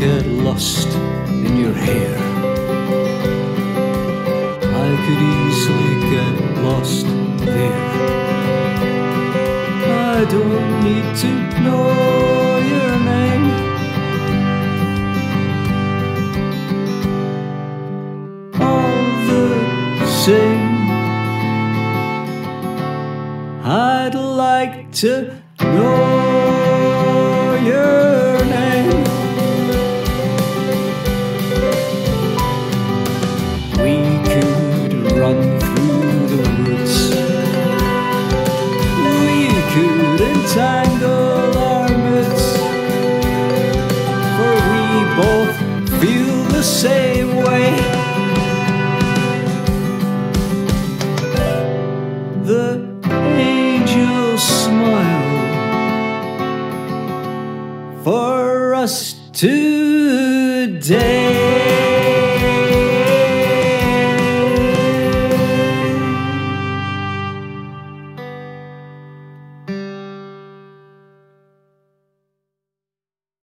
lost in your hair. I could easily get lost there. I don't need to know your name. All the same, I'd like to know our moods. For we both feel the same way. The angels smile for us today.